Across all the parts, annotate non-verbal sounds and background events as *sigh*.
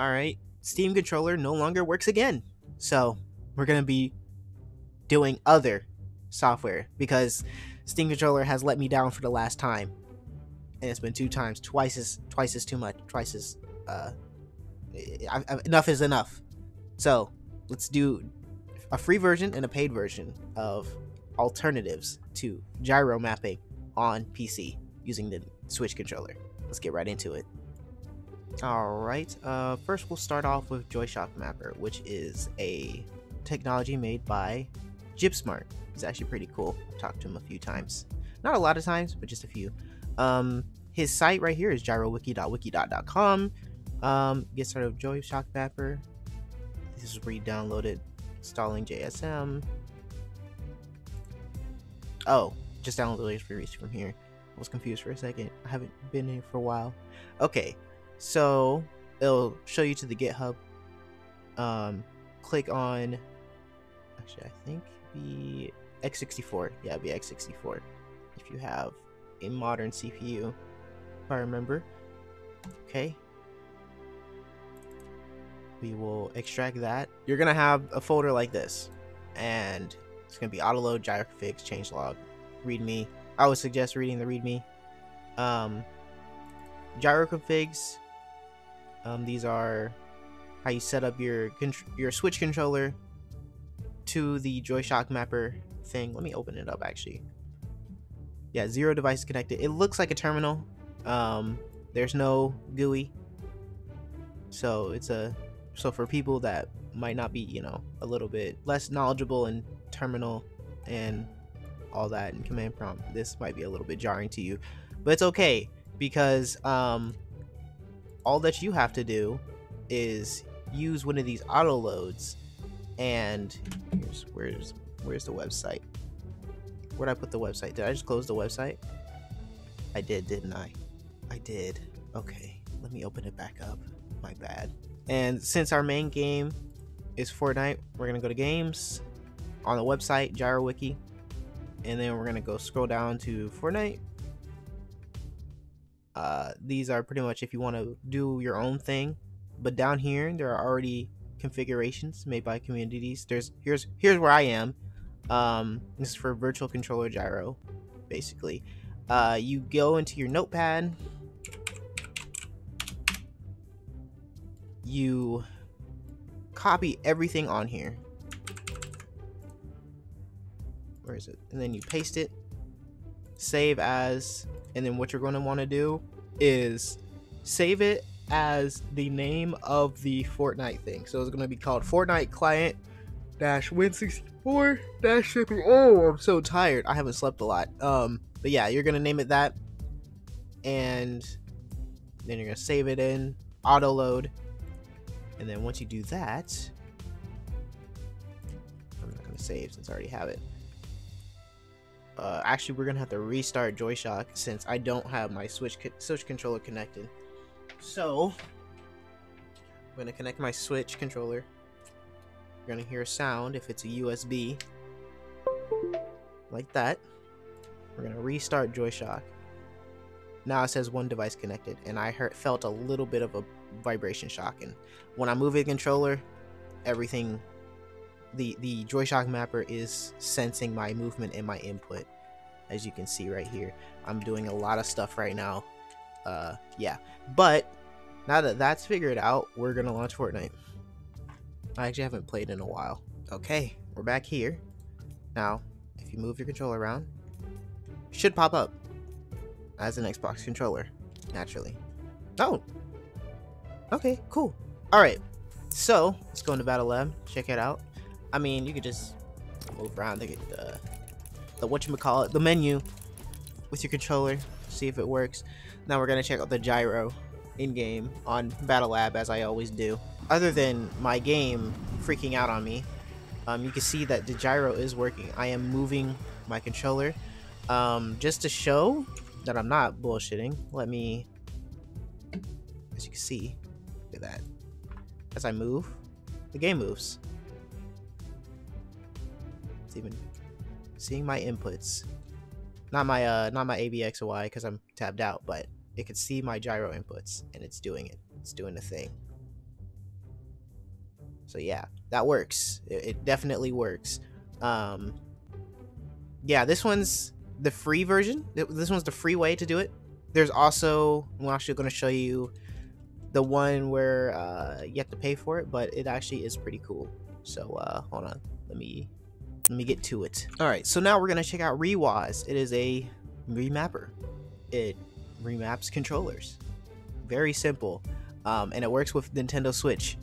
all right, Steam controller no longer works again. So we're gonna be doing other software because Steam controller has let me down for the last time, and it's been two times, twice as twice as too much, twice as uh, I, I, enough is enough. So let's do a free version and a paid version of alternatives to gyro mapping on PC using the Switch controller. Let's get right into it. Alright, uh, first we'll start off with JoyShock Mapper, which is a technology made by JibbSmart. He's actually pretty cool. Talked to him a few times. Not a lot of times, but just a few. Um, his site right here is gyrowiki.wikidot.com. Um, get started with JoyShock Mapper. This is where you download it, installing JSM. Oh, just download the latest release from here. I was confused for a second. I haven't been here for a while. Okay, so it'll show you to the GitHub. Um, click on. Actually, I think the x64. Yeah, be x64. If you have a modern CPU, if I remember. Okay. We will extract that. You're gonna have a folder like this, and it's gonna be autoload, gyroconfigs, changelog, readme. I would suggest reading the readme. Um, gyroconfigs. Um, these are how you set up your your switch controller to the JoyShock mapper thing. Let me open it up actually. Yeah, zero device connected. It looks like a terminal. Um, there's no GUI. So it's a so for people that might not be, you know, a little bit less knowledgeable in terminal and all that and command prompt, this might be a little bit jarring to you. But it's okay because um all that you have to do is use one of these auto loads and here's where's where's the website? Where'd i put the website? Did i just close the website? I did didn't i? I did. Okay let me open it back up. My bad. And since our main game is fortnite we're gonna go to games on the website gyrowiki and then we're gonna go scroll down to fortnite uh, these are pretty much if you want to do your own thing but down here there are already configurations made by communities. There's here's here's where i am. Um, this is for virtual controller gyro basically. Uh, you go into your notepad. You copy everything on here. Where is it? And then you paste it. Save as and then what you're going to want to do is save it as the name of the Fortnite thing. So it's going to be called Fortnite Client dash Win64 dash shipping. Oh, I'm so tired. I haven't slept a lot. Um, but yeah, you're going to name it that. And then you're going to save it in auto load. And then once you do that, I'm not going to save since I already have it. Uh, actually, we're gonna have to restart JoyShock since I don't have my Switch co Switch controller connected. So, I'm gonna connect my Switch controller. You're gonna hear a sound if it's a USB, like that. We're gonna restart JoyShock. Now it says one device connected, and I heard, felt a little bit of a vibration shock. And when I move the controller, everything the the JoyShock mapper is sensing my movement and my input as you can see right here. I'm doing a lot of stuff right now. Uh yeah. But now that that's figured out we're gonna launch Fortnite. I actually haven't played in a while. Okay we're back here. Now if you move your controller around should pop up as an Xbox controller naturally. Oh! Okay cool. All right so let's go into battle lab check it out. I mean, you could just move around the uh, the what you call it, the menu with your controller, see if it works. Now we're gonna check out the gyro in game on Battle Lab as I always do. Other than my game freaking out on me, um, you can see that the gyro is working. I am moving my controller um, just to show that I'm not bullshitting. Let me, as you can see, look at that. As I move, the game moves. It's even seeing my inputs. Not my uh not my ABXY because I'm tabbed out, but it could see my gyro inputs and it's doing it. It's doing the thing. So yeah, that works. It, it definitely works. Um, yeah, this one's the free version. This one's the free way to do it. There's also I'm actually going to show you the one where uh, you have to pay for it, but it actually is pretty cool. So uh, hold on, let me let me get to it. All right, so now we're gonna check out reWASD. It is a remapper. It remaps controllers. Very simple, um, and it works with Nintendo Switch.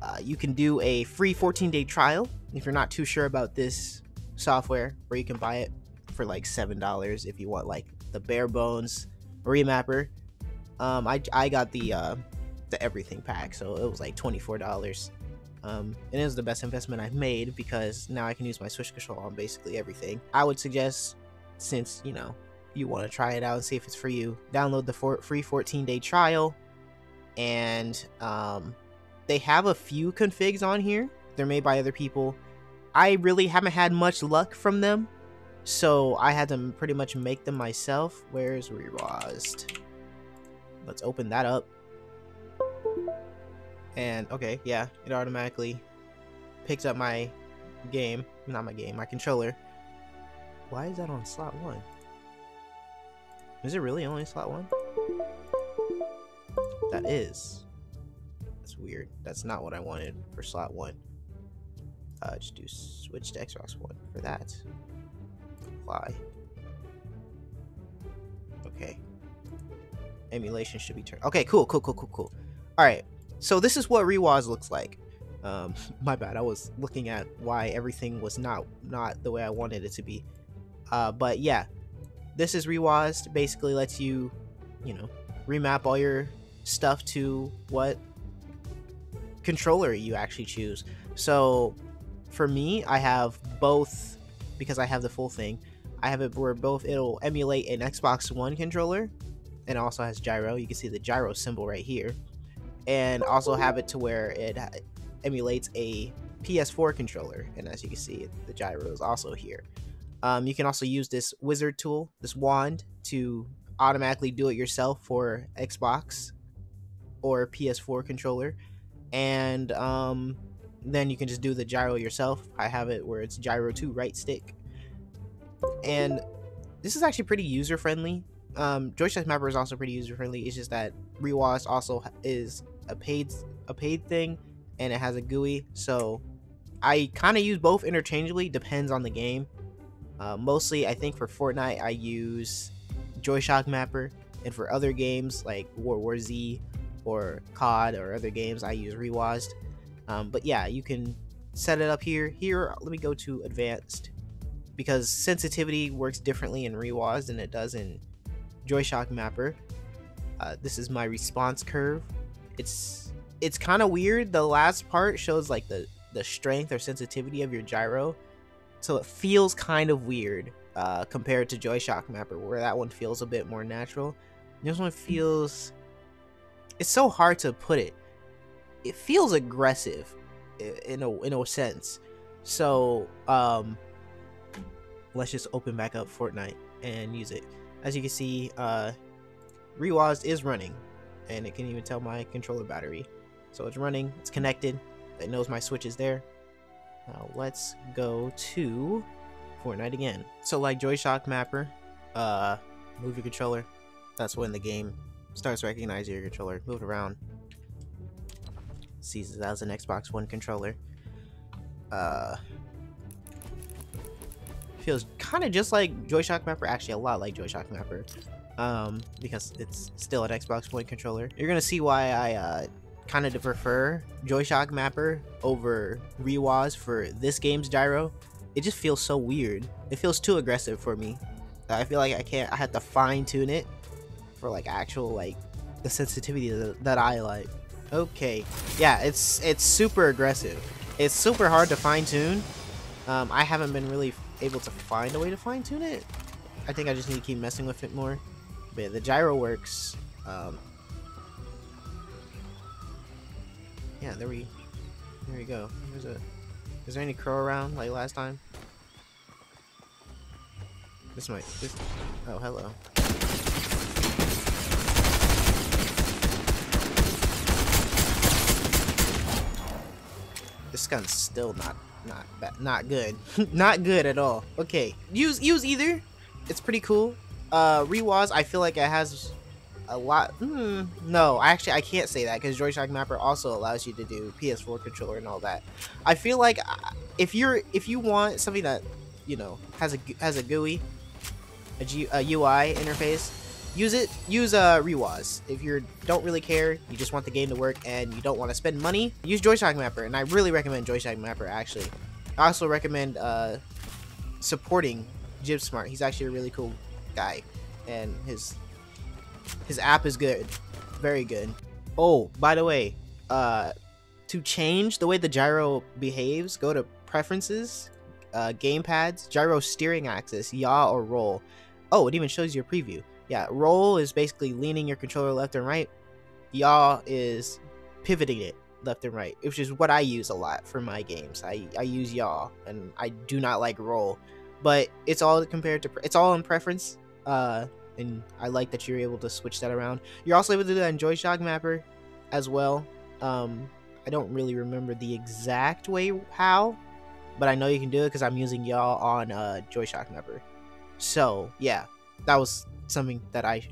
Uh, you can do a free 14-day trial if you're not too sure about this software, or you can buy it for like seven dollars if you want like the bare bones remapper. Um, I I got the uh, the everything pack, so it was like twenty four dollars. Um, it was the best investment I've made because now I can use my Switch control on basically everything. I would suggest, since you know you want to try it out and see if it's for you, download the for- free 14 day trial, and um, they have a few configs on here. They're made by other people. I really haven't had much luck from them, so I had to pretty much make them myself. Where's reWASD? Let's open that up. And okay, yeah, it automatically picks up my game. Not my game, my controller. Why is that on slot one? Is it really only slot one? That is. That's weird. That's not what I wanted for slot one. Uh, just do switch to Xbox One for that. Apply. Okay. Emulation should be turned. Okay, cool, cool, cool, cool, cool. All right. So this is what reWASD looks like. Um, *laughs* my bad. I was looking at why everything was not not the way I wanted it to be. Uh, but yeah, this is reWASD. Basically, lets you, you know, remap all your stuff to what controller you actually choose. So for me, I have both because I have the full thing. I have it where both it'll emulate an Xbox One controller and also has gyro. You can see the gyro symbol right here and also have it to where it emulates a PS4 controller. And as you can see, the gyro is also here. Um, you can also use this wizard tool, this wand, to automatically do it yourself for Xbox or PS4 controller. And um, then you can just do the gyro yourself. I have it where it's gyro 2 right stick. And this is actually pretty user friendly. Um, Joystick Mapper is also pretty user friendly. It's just that reWASD also is a paid a paid thing and it has a GUI. So I kind of use both interchangeably, depends on the game. Uh, mostly, I think for Fortnite, I use Joyshock Mapper, and for other games like World War Z or COD or other games, I use reWASD. Um, but yeah, you can set it up here. Here, let me go to Advanced because sensitivity works differently in reWASD than it does in Joyshock Mapper. Uh, this is my response curve it's it's kind of weird. The last part shows like the the strength or sensitivity of your gyro, so it feels kind of weird uh, compared to Joyshock Mapper, where that one feels a bit more natural. This one feels it's so hard to put it. It feels aggressive in a in a sense. So um, let's just open back up Fortnite and use it. As you can see, uh, reWASD is running and it can even tell my controller battery. So it's running, it's connected, it knows my switch is there. Now let's go to Fortnite again. So like Joyshock Mapper, uh, move your controller. That's when the game starts recognizing your controller. Move it around. Sees it as an Xbox One controller. Uh, feels kind of just like Joyshock Mapper, actually a lot like Joyshock Mapper um, because it's still an Xbox One controller. You're gonna see why I uh, kind of prefer Joyshock Mapper over reWASD for this game's gyro. It just feels so weird. It feels too aggressive for me. I feel like I can't. I have to fine tune it for like actual like the sensitivity that, that I like. Okay, yeah, it's it's super aggressive. It's super hard to fine tune. Um, I haven't been really able to find a way to fine tune it. I think I just need to keep messing with it more. But the gyro works. Um, yeah, there we, there we go. There's a. Is there any crow around like last time? This might. This, oh, hello. This gun's still not not not good, *laughs* not good at all. Okay, use use either. It's pretty cool. Uh, reWASD, I feel like it has a lot. Mm, no, actually, I can't say that because Joyshock Mapper also allows you to do PS4 controller and all that. I feel like uh, if you're if you want something that you know has a has a GUI, a, G, a UI interface, use it. Use uh, reWASD. If you don't really care, you just want the game to work and you don't want to spend money, use Joyshock Mapper. And I really recommend Joyshock Mapper. Actually, I also recommend uh, supporting JibbSmart. He's actually a really cool guy, and his his app is good, very good. Oh, by the way, uh, to change the way the gyro behaves, go to Preferences, uh, Gamepads, Gyro Steering Axis, yaw or roll. Oh, it even shows you a preview. Yeah, roll is basically leaning your controller left and right. Yaw is pivoting it left and right, which is what I use a lot for my games. I, I use yaw, and I do not like roll. But it's all compared to, it's all in preference. Uh, and I like that you're able to switch that around. You're also able to do that in Joyshock Mapper as well. Um, I don't really remember the exact way how, but I know you can do it because I'm using yaw on uh, Joyshock Mapper. So yeah, that was something that I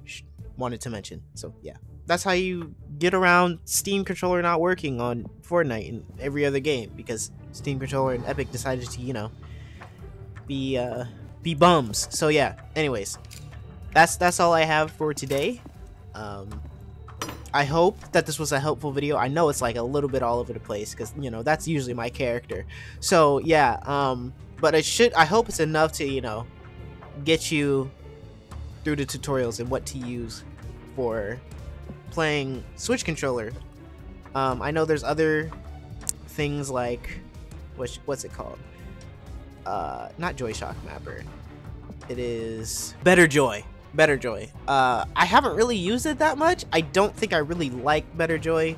wanted to mention. So yeah, that's how you get around Steam controller not working on Fortnite and every other game because Steam controller and Epic decided to you know be uh, be bums. So yeah. Anyways, that's that's all I have for today. Um, I hope that this was a helpful video. I know it's like a little bit all over the place because you know that's usually my character. So yeah, um, but it should. I hope it's enough to you know get you through the tutorials and what to use for playing Switch controller. Um, I know there's other things like what's what's it called? Uh, not Joyshock Mapper. It is Better Joy. Better Joy. Uh, I haven't really used it that much. I don't think I really like Better Joy.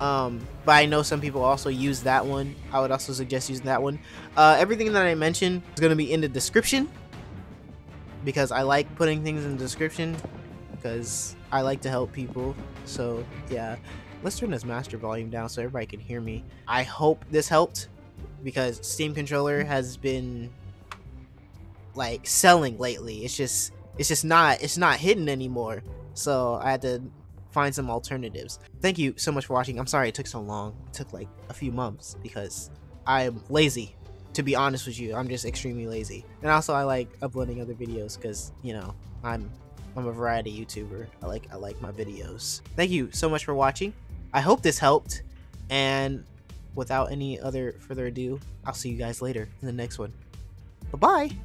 Um, but I know some people also use that one. I would also suggest using that one. Uh, everything that I mentioned is going to be in the description because I like putting things in the description because I like to help people. So yeah, let's turn this master volume down so everybody can hear me. I hope this helped because Steam controller has been like selling lately. It's just it's just not it's not hidden anymore. So I had to find some alternatives. Thank you so much for watching. I'm sorry it took so long. It took like a few months because I'm lazy. To be honest with you, I'm just extremely lazy. And also I like uploading other videos because, you know, I'm I'm a variety YouTuber. I like I like my videos. Thank you so much for watching. I hope this helped. And without any other further ado, I'll see you guys later in the next one. Bye-bye.